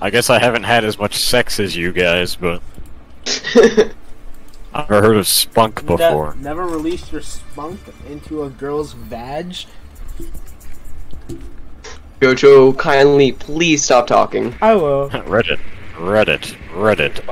I guess I haven't had as much sex as you guys, but I've never heard of spunk Ne- before. never released your spunk into a girl's vag. Jojo, kindly please stop talking. I will. Reddit, Reddit, Reddit.